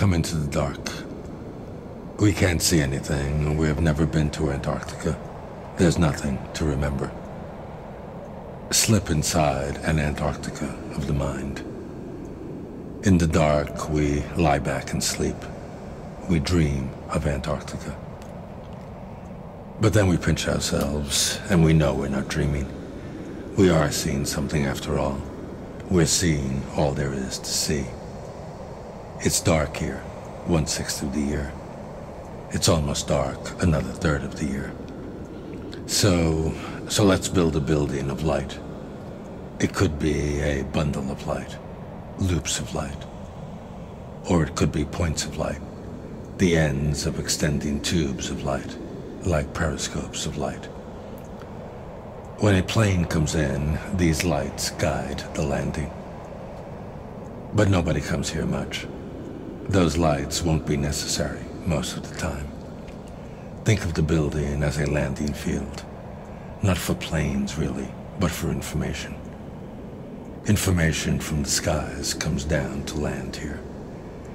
come into the dark. We can't see anything. We have never been to Antarctica. There's nothing to remember. Slip inside an Antarctica of the mind. In the dark, we lie back and sleep. We dream of Antarctica. But then we pinch ourselves, and we know we're not dreaming. We are seeing something after all. We're seeing all there is to see. It's dark here, one-sixth of the year. It's almost dark, another third of the year. So, so let's build a building of light. It could be a bundle of light, loops of light. Or it could be points of light, the ends of extending tubes of light like periscopes of light. When a plane comes in, these lights guide the landing. But nobody comes here much. Those lights won't be necessary most of the time. Think of the building as a landing field. Not for planes, really, but for information. Information from the skies comes down to land here.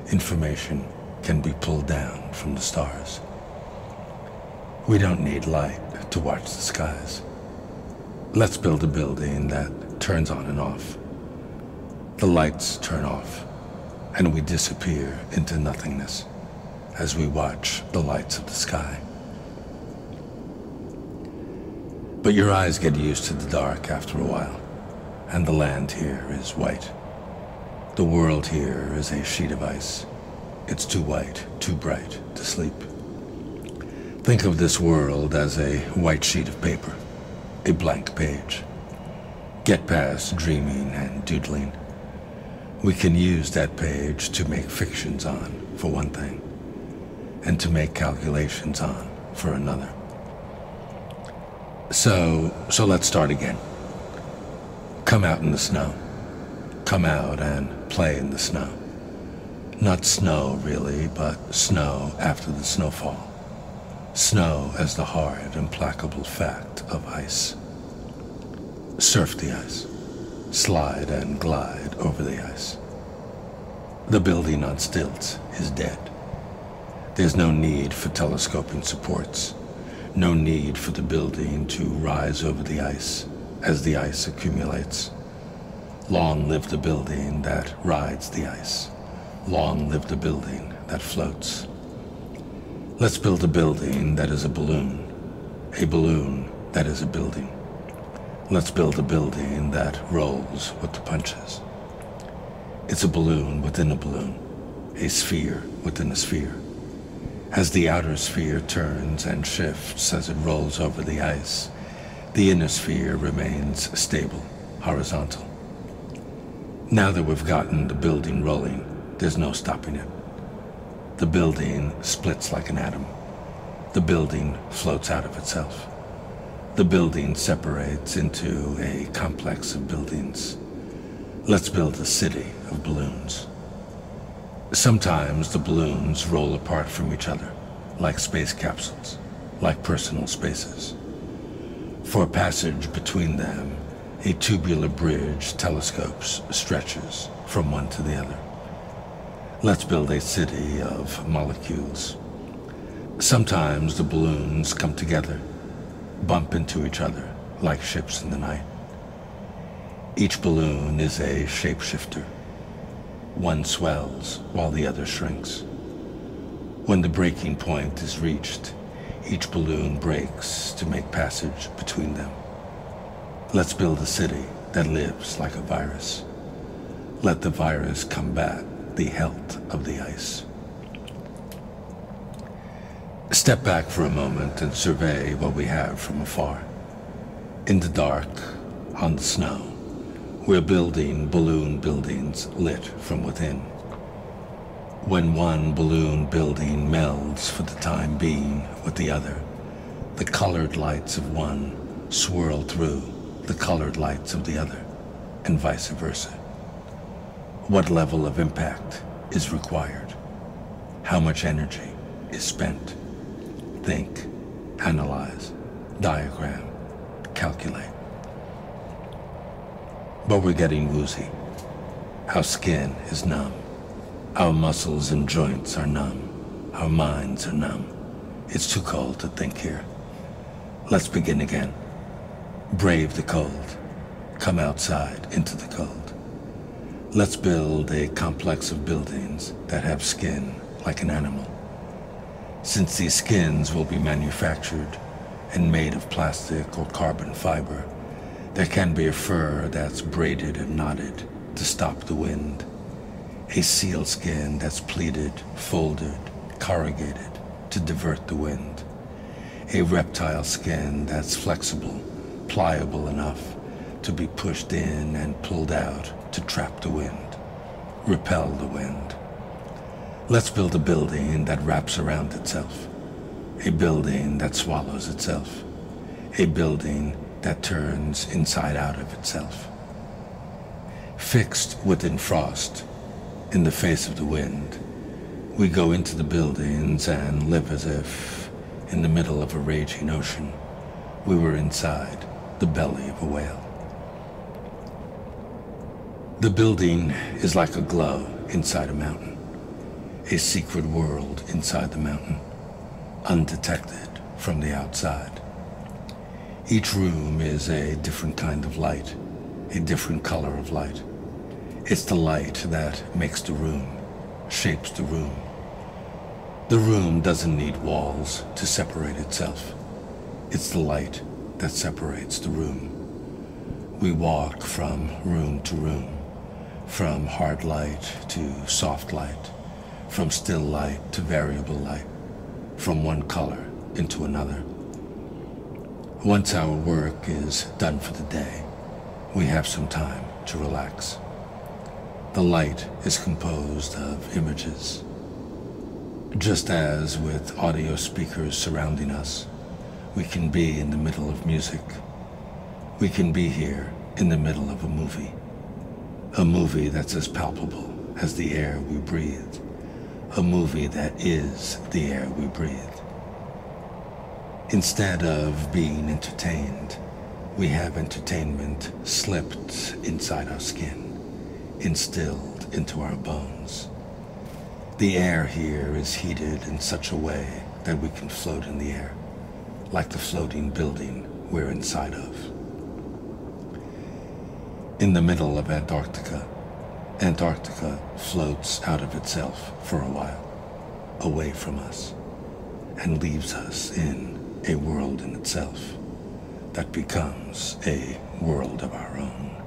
Information can be pulled down from the stars. We don't need light to watch the skies. Let's build a building that turns on and off. The lights turn off, and we disappear into nothingness as we watch the lights of the sky. But your eyes get used to the dark after a while, and the land here is white. The world here is a sheet of ice. It's too white, too bright to sleep. Think of this world as a white sheet of paper, a blank page. Get past dreaming and doodling. We can use that page to make fictions on, for one thing, and to make calculations on, for another. So, so let's start again. Come out in the snow. Come out and play in the snow. Not snow, really, but snow after the snowfall. Snow as the hard, implacable fact of ice. Surf the ice. Slide and glide over the ice. The building on stilts is dead. There's no need for telescoping supports. No need for the building to rise over the ice as the ice accumulates. Long live the building that rides the ice. Long live the building that floats. Let's build a building that is a balloon. A balloon that is a building. Let's build a building that rolls with the punches. It's a balloon within a balloon, a sphere within a sphere. As the outer sphere turns and shifts as it rolls over the ice, the inner sphere remains stable, horizontal. Now that we've gotten the building rolling, there's no stopping it. The building splits like an atom. The building floats out of itself. The building separates into a complex of buildings. Let's build a city of balloons. Sometimes the balloons roll apart from each other, like space capsules, like personal spaces. For passage between them, a tubular bridge telescopes stretches from one to the other. Let's build a city of molecules. Sometimes the balloons come together, bump into each other like ships in the night. Each balloon is a shapeshifter. One swells while the other shrinks. When the breaking point is reached, each balloon breaks to make passage between them. Let's build a city that lives like a virus. Let the virus combat the health of the ice. Step back for a moment and survey what we have from afar. In the dark, on the snow, we're building balloon buildings lit from within. When one balloon building melds for the time being with the other, the colored lights of one swirl through the colored lights of the other, and vice versa. What level of impact is required? How much energy is spent? Think, analyze, diagram, calculate. But we're getting woozy. Our skin is numb. Our muscles and joints are numb. Our minds are numb. It's too cold to think here. Let's begin again. Brave the cold. Come outside into the cold. Let's build a complex of buildings that have skin like an animal. Since these skins will be manufactured and made of plastic or carbon fiber, there can be a fur that's braided and knotted to stop the wind. A seal skin that's pleated, folded, corrugated to divert the wind. A reptile skin that's flexible, pliable enough to be pushed in and pulled out to trap the wind, repel the wind. Let's build a building that wraps around itself. A building that swallows itself. A building that turns inside out of itself. Fixed within frost, in the face of the wind, we go into the buildings and live as if, in the middle of a raging ocean, we were inside the belly of a whale. The building is like a glow inside a mountain, a secret world inside the mountain, undetected from the outside. Each room is a different kind of light, a different color of light. It's the light that makes the room, shapes the room. The room doesn't need walls to separate itself. It's the light that separates the room. We walk from room to room from hard light to soft light, from still light to variable light, from one color into another. Once our work is done for the day, we have some time to relax. The light is composed of images. Just as with audio speakers surrounding us, we can be in the middle of music. We can be here in the middle of a movie. A movie that's as palpable as the air we breathe. A movie that is the air we breathe. Instead of being entertained, we have entertainment slipped inside our skin, instilled into our bones. The air here is heated in such a way that we can float in the air, like the floating building we're inside of in the middle of Antarctica. Antarctica floats out of itself for a while, away from us, and leaves us in a world in itself that becomes a world of our own.